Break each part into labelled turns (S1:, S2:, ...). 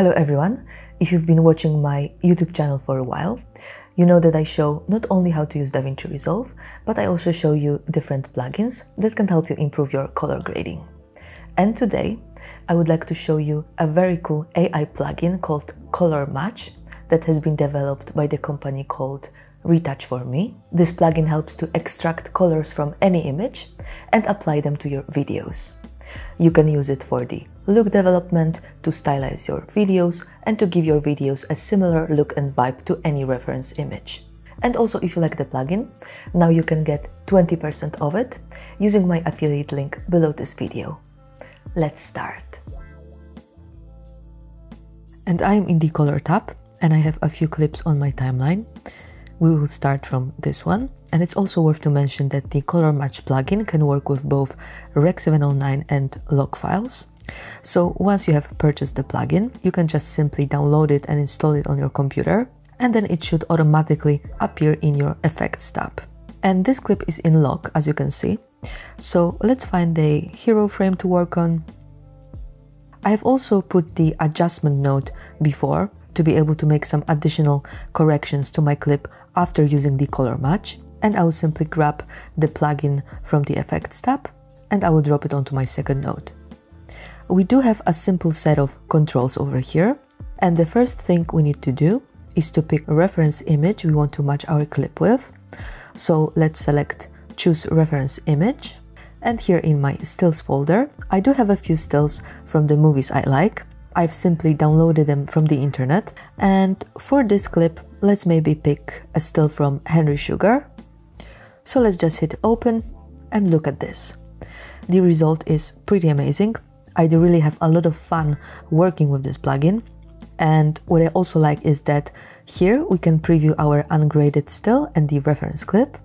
S1: Hello everyone. If you've been watching my YouTube channel for a while, you know that I show not only how to use DaVinci Resolve, but I also show you different plugins that can help you improve your color grading. And today, I would like to show you a very cool AI plugin called Color Match that has been developed by the company called Retouch4me. This plugin helps to extract colors from any image and apply them to your videos. You can use it for the look development, to stylize your videos, and to give your videos a similar look and vibe to any reference image. And also if you like the plugin, now you can get 20% of it using my affiliate link below this video. Let's start. And I'm in the color tab and I have a few clips on my timeline. We will start from this one. And it's also worth to mention that the Color Match plugin can work with both Rec 709 and log files. So once you have purchased the plugin, you can just simply download it and install it on your computer, and then it should automatically appear in your Effects tab. And this clip is in log, as you can see. So let's find the hero frame to work on. I have also put the adjustment node before to be able to make some additional corrections to my clip after using the color match and I will simply grab the plugin from the Effects tab and I will drop it onto my second node. We do have a simple set of controls over here and the first thing we need to do is to pick a reference image we want to match our clip with. So let's select choose reference image and here in my stills folder I do have a few stills from the movies I like. I've simply downloaded them from the internet and for this clip let's maybe pick a still from Henry Sugar so let's just hit open and look at this. The result is pretty amazing. I do really have a lot of fun working with this plugin. And what I also like is that here we can preview our ungraded still and the reference clip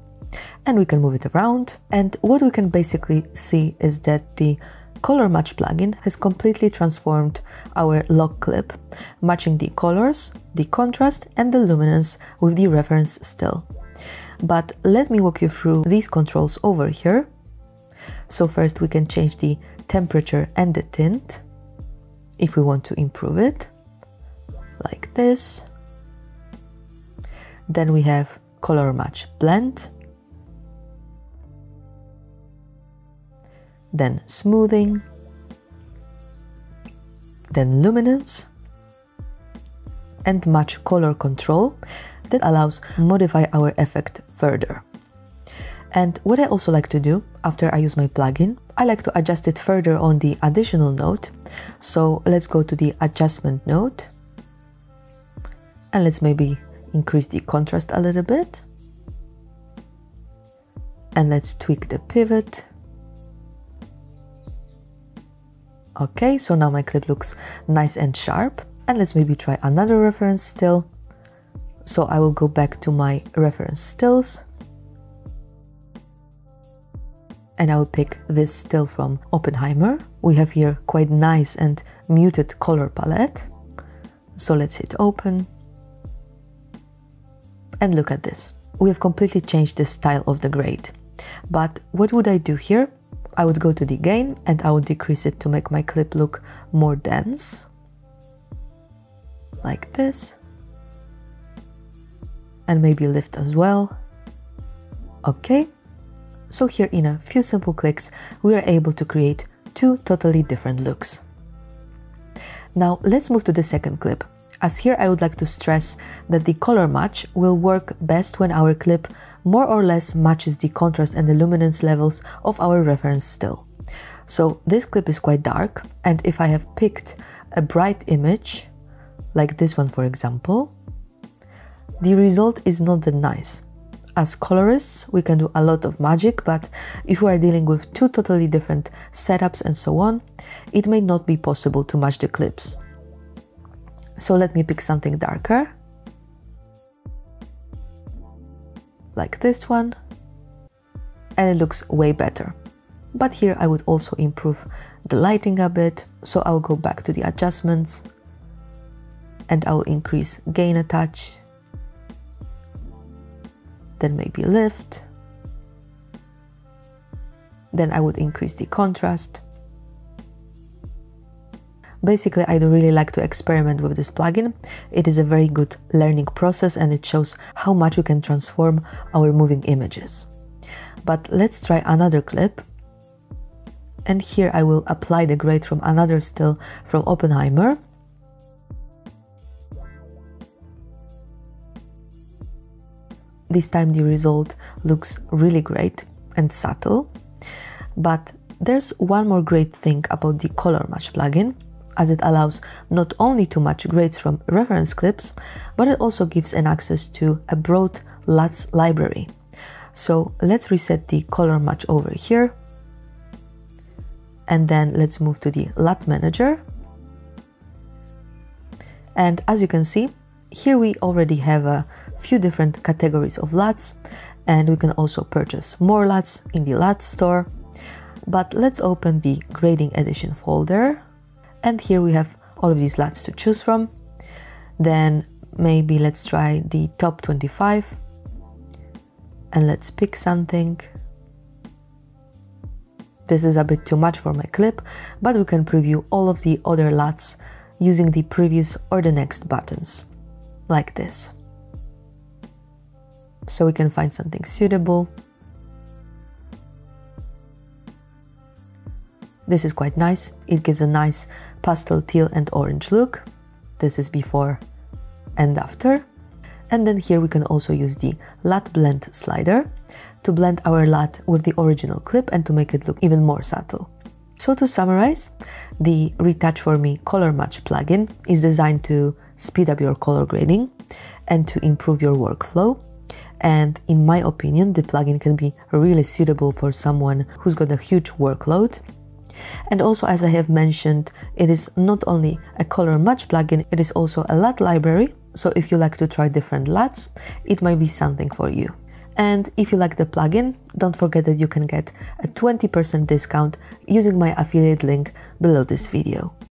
S1: and we can move it around. And what we can basically see is that the Color Match plugin has completely transformed our log clip, matching the colors, the contrast and the luminance with the reference still. But let me walk you through these controls over here. So first we can change the temperature and the tint if we want to improve it, like this. Then we have color match blend. Then smoothing. Then luminance and match color control that allows modify our effect further. And what I also like to do after I use my plugin, I like to adjust it further on the additional node. So let's go to the adjustment node and let's maybe increase the contrast a little bit. And let's tweak the pivot. Okay, so now my clip looks nice and sharp. And let's maybe try another reference still. So I will go back to my reference stills and I will pick this still from Oppenheimer. We have here quite nice and muted color palette. So let's hit open and look at this. We have completely changed the style of the grade. But what would I do here? I would go to the gain and I would decrease it to make my clip look more dense. Like this and maybe lift as well. Okay, so here in a few simple clicks, we are able to create two totally different looks. Now let's move to the second clip, as here I would like to stress that the color match will work best when our clip more or less matches the contrast and the luminance levels of our reference still. So this clip is quite dark and if I have picked a bright image, like this one for example, the result is not that nice. As colorists, we can do a lot of magic, but if we are dealing with two totally different setups and so on, it may not be possible to match the clips. So let me pick something darker, like this one, and it looks way better. But here I would also improve the lighting a bit, so I'll go back to the adjustments and I'll increase gain a touch then maybe lift. Then I would increase the contrast. Basically, I do really like to experiment with this plugin. It is a very good learning process and it shows how much we can transform our moving images. But let's try another clip. And here I will apply the grade from another still from Oppenheimer. This time the result looks really great and subtle. But there's one more great thing about the Color Match plugin, as it allows not only to match grades from reference clips, but it also gives an access to a broad LUTs library. So let's reset the color match over here. And then let's move to the LUT manager. And as you can see, here we already have a few different categories of LUTs and we can also purchase more LUTs in the LUT store. But let's open the grading edition folder and here we have all of these LUTs to choose from. Then maybe let's try the top 25 and let's pick something. This is a bit too much for my clip, but we can preview all of the other LUTs using the previous or the next buttons, like this. So we can find something suitable. This is quite nice. It gives a nice pastel teal and orange look. This is before and after. And then here we can also use the LUT blend slider to blend our LUT with the original clip and to make it look even more subtle. So to summarize, the Retouch4me Color Match plugin is designed to speed up your color grading and to improve your workflow. And in my opinion, the plugin can be really suitable for someone who's got a huge workload and also, as I have mentioned, it is not only a color match plugin, it is also a LUT library. So if you like to try different LUTs, it might be something for you. And if you like the plugin, don't forget that you can get a 20% discount using my affiliate link below this video.